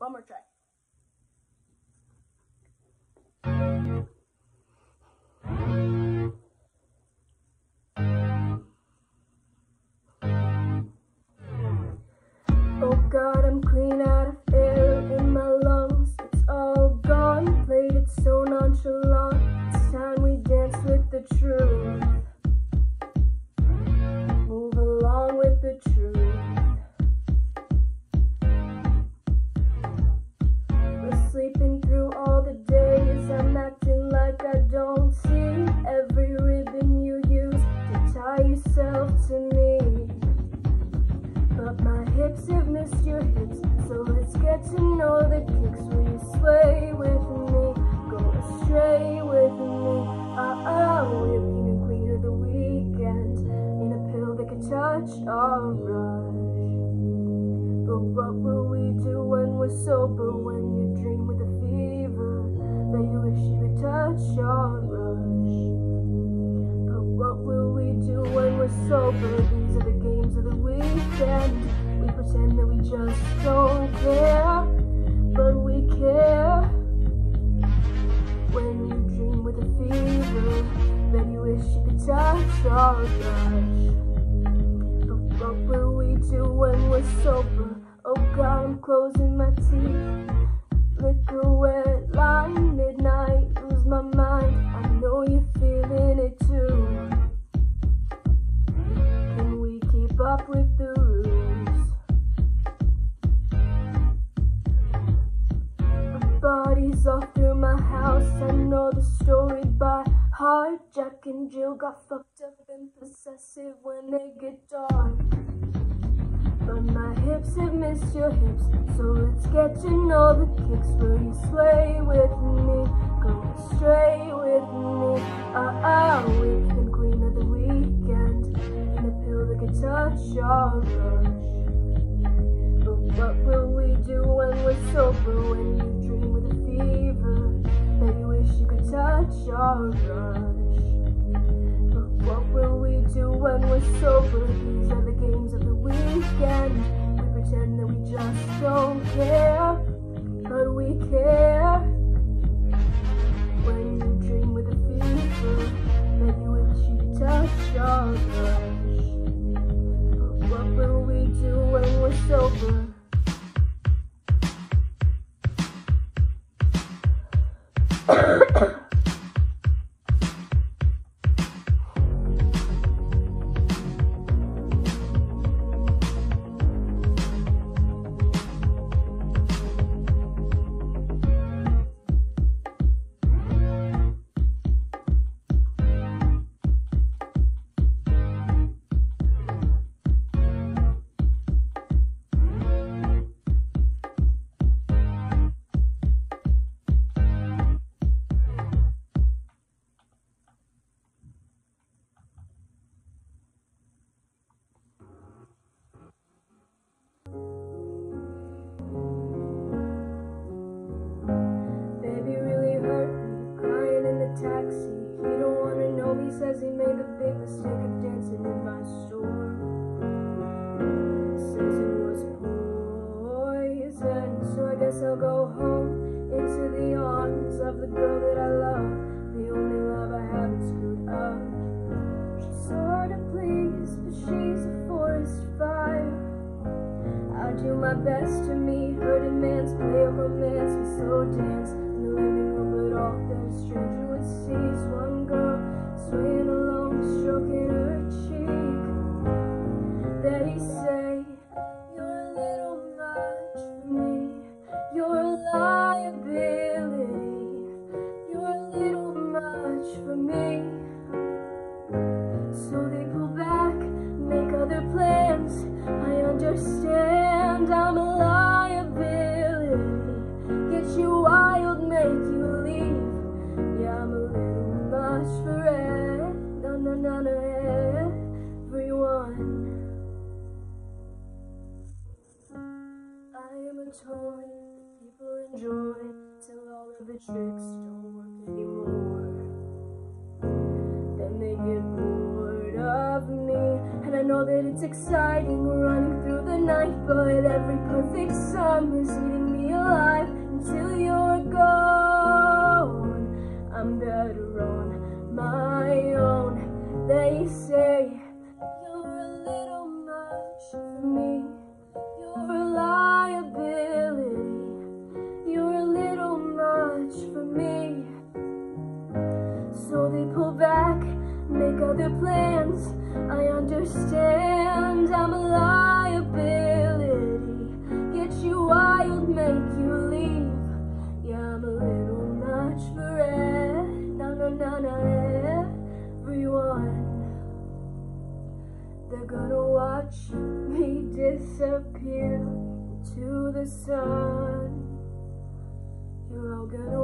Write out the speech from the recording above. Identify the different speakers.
Speaker 1: One more try.
Speaker 2: Oh God, I'm clean out of air in my lungs. It's all gone. Played it so nonchalant. It's time we dance with the truth. Rush. But what will we do when we're sober? When you dream with a fever that you wish you could touch our rush. But what will we do when we're sober? These are the games of the weekend. We pretend that we just don't care, but we care. When you dream with a fever, that you wish you could touch our rush. When we're sober? Oh God, I'm closing my teeth. Liquor wet line, midnight, lose my mind. I know you're feeling it too. Can we keep up with the rules? The bodies all through my house. I know the story by heart. Jack and Jill got fucked up and possessive when they get dark. But my hips have missed your hips, so let's get to know the kicks. Will you sway with me? Go astray with me. Ah ah, week and queen of the weekend, in a pill that can touch our rush. But what will we do when we're sober? When you dream with a fever, that you wish you could touch our rush. But what will we do when we're sober? These are Me, says he made the big mistake of dancing in my store. Says it was poison, so I guess I'll go home into the arms of the girl that I love. The only love I haven't screwed up. She's sort of pleased, but she's a forest fire. I do my best to meet her demands, play a romance, we slow dance in the living room, but all that a stranger would see is one girl stroking her cheek. They say you're when they get bored of me. And I know that it's exciting running through the night, but every perfect summer's eating me alive until you. Disappear to the sun. You're all gonna